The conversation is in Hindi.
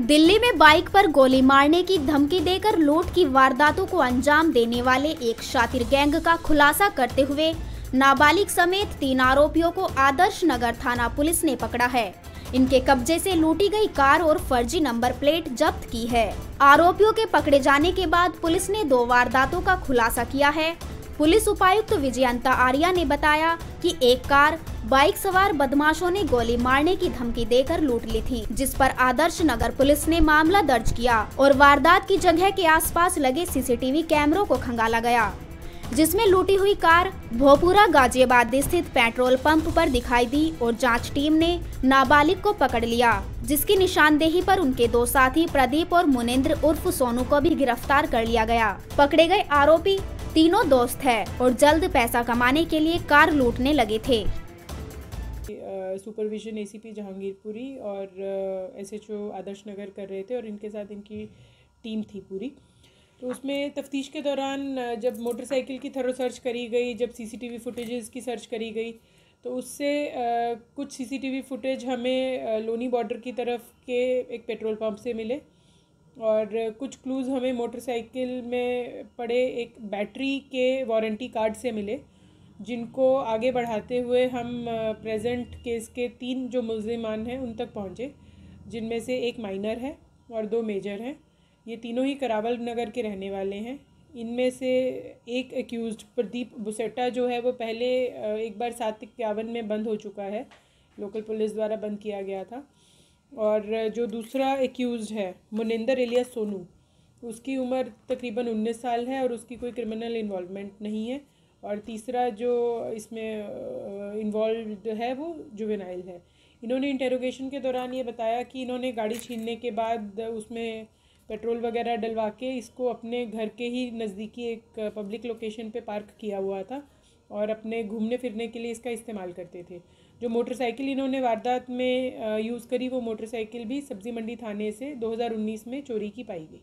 दिल्ली में बाइक पर गोली मारने की धमकी देकर लूट की वारदातों को अंजाम देने वाले एक शातिर गैंग का खुलासा करते हुए नाबालिग समेत तीन आरोपियों को आदर्श नगर थाना पुलिस ने पकड़ा है। इनके कब्जे से लूटी गई कार और फर्जी नंबर प्लेट जब्त की है। आरोपियों के पकड़े जाने के बाद पुलिस ने दो वारदातों का खुलासा किया है। पुलिस उपायुक्त विजयंता आर्या ने बताया कि एक कार, बाइक सवार बदमाशों ने गोली मारने की धमकी देकर लूट ली थी, जिस पर आदर्श नगर पुलिस ने मामला दर्ज किया और वारदात की जगह के आसपास लगे सीसीटीवी कैमरों को खंगाला गया, जिसमें लूटी हुई कार, भोपुरा गाजियाबाद स्थित पेट्रोल पंप पर दिखाई दी और जाँच टीम ने नाबालिग को पकड़ लिया, जिसकी निशानदेही पर उनके दो साथी प्रदीप और मुनेन्द्र उर्फ़ सोनू को भी गिरफ़्तार कर लिया गया। पकड़े गए आरोपी तीनों दोस्त है और जल्द पैसा कमाने के लिए कार लूटने लगे थे। सुपरविजन एसीपी जहांगीरपुरी और एसएचओ आदर्श नगर कर रहे थे और इनके साथ इनकी टीम थी पूरी। तो उसमें तफ्तीश के दौरान जब मोटरसाइकिल की थरो सर्च करी गई, जब सीसीटीवी फुटेजेस की सर्च करी गई तो उससे कुछ सीसीटीवी फुटेज हमें लोनी बॉर्डर की तरफ़ के एक पेट्रोल पंप से मिले। और कुछ क्लूज़ हमें मोटरसाइकिल में पड़े एक बैटरी के वारंटी कार्ड से मिले, जिनको आगे बढ़ाते हुए हम प्रेजेंट केस के तीन जो मुलजिमान हैं, उन तक पहुँचे, जिनमें से एक माइनर है और दो मेजर हैं। ये तीनों ही करावल नगर के रहने वाले हैं। इनमें से एक एक्यूज़ प्रदीप बुसेटा जो है, वो पहले एक बार सात इक्यावन में बंद हो चुका है। लोकल पुलिस द्वारा बंद किया गया था। और जो दूसरा एक्यूज़ है, मुनिंदर एलिया सोनू, उसकी उम्र तकरीबन उन्नीस साल है और उसकी कोई क्रिमिनल इन्वॉल्वमेंट नहीं है। और तीसरा जो इसमें इन्वॉल्व है वो जुवेनाइल है। इन्होंने इंटेरोगेशन के दौरान ये बताया कि इन्होंने गाड़ी छीनने के बाद उसमें पेट्रोल वगैरह डलवा के इसको अपने घर के ही नज़दीकी एक पब्लिक लोकेशन पे पार्क किया हुआ था। और अपने घूमने फिरने के लिए इसका इस्तेमाल करते थे। जो मोटरसाइकिल इन्होंने वारदात में यूज़ करी, वो मोटरसाइकिल भी सब्ज़ी मंडी थाने से 2019 में चोरी की पाई गई।